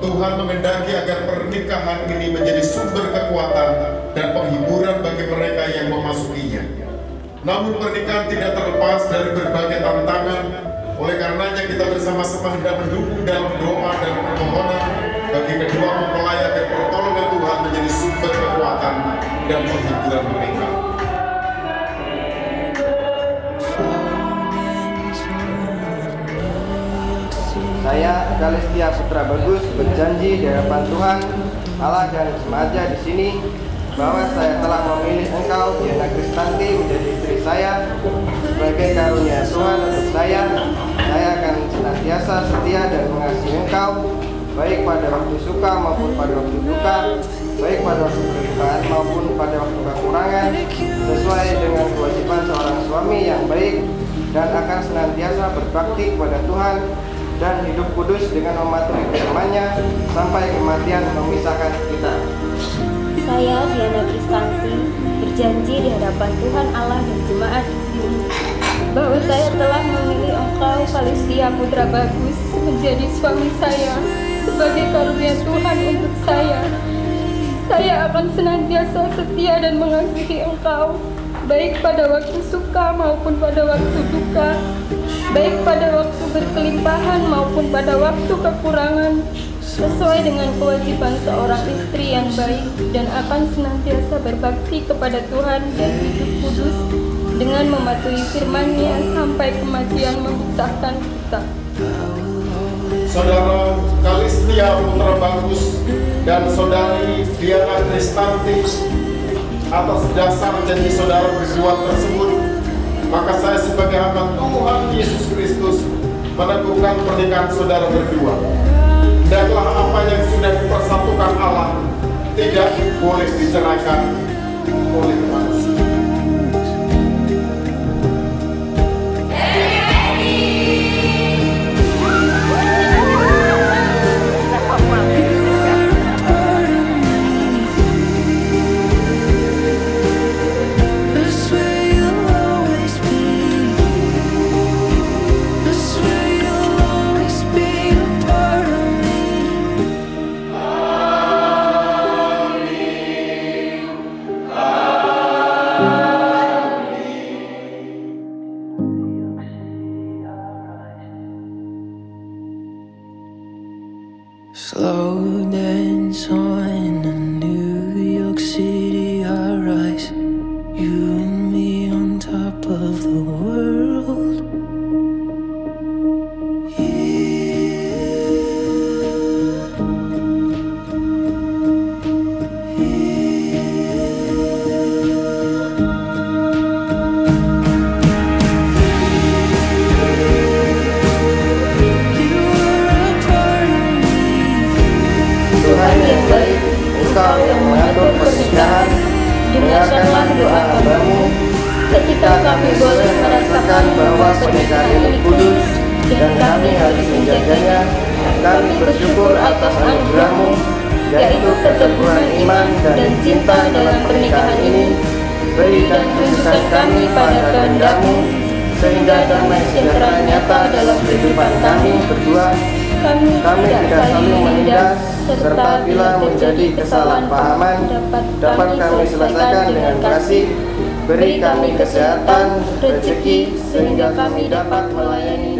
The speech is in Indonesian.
Tuhan mengendaki agar pernikahan ini menjadi sumber kekuatan dan penghiburan bagi mereka yang memasukinya. Namun pernikahan tidak terlepas dari berbagai tantangan. Oleh karenanya kita bersama-sama hendak mendukung dalam doa dan permohonan Saya Galestia Putra Bagus berjanji di hadapan Tuhan Allah dan Semaja di sini bahwa saya telah memilih engkau Diana Kristanti menjadi istri saya sebagai karunia Tuhan untuk saya. Saya akan senantiasa setia dan mengasihi engkau baik pada waktu suka maupun pada waktu duka, baik pada waktu pernikahan maupun pada waktu kekurangan, sesuai dengan kewajiban seorang suami yang baik dan akan senantiasa berbakti kepada Tuhan dan hidup kudus dengan mematuhi firman-Nya sampai kematian memisahkan kita. Saya Diana Kristanti berjanji di hadapan Tuhan Allah dan jemaat di sini bahwa saya telah memilih engkau Falesia Putra Bagus menjadi suami saya sebagai karunia Tuhan untuk saya. Saya akan senantiasa setia dan mengasihi engkau baik pada waktu suka maupun pada waktu duka, baik pada waktu berkelimpahan maupun pada waktu kekurangan, sesuai dengan kewajiban seorang istri yang baik dan akan senantiasa berbakti kepada Tuhan dan hidup kudus dengan mematuhi firman-Nya sampai kematian memisahkan kita. Saudara Kalistia Putra Bagus dan Saudari Diana Kristanti atas dasar janji saudara berdua tersebut maka saya sebagai hamba Tuhan Yesus Kristus meneguhkan pernikahan saudara berdua. Hendaklah apa yang sudah dipersatukan Allah tidak boleh diceraikan oleh manusia Slow dance on dengarkanlah doa hambamu ketika kami boleh merasakan bahwa pernikahan ini kudus dan kami harus menjaganya. Kami bersyukur atas anugerahmu, yaitu keteguhan iman dan cinta dalam pernikahan ini. Beri dan tunjukkan kami pada kehendakmu, sehingga damai sejahtera nyata dalam kehidupan kami berdua Kami, kami tidak saling menindas, serta bila menjadi kesalahpahaman, dapat kami selesaikan dengan kasih. Beri kami kesehatan, rezeki, sehingga kami dapat melayani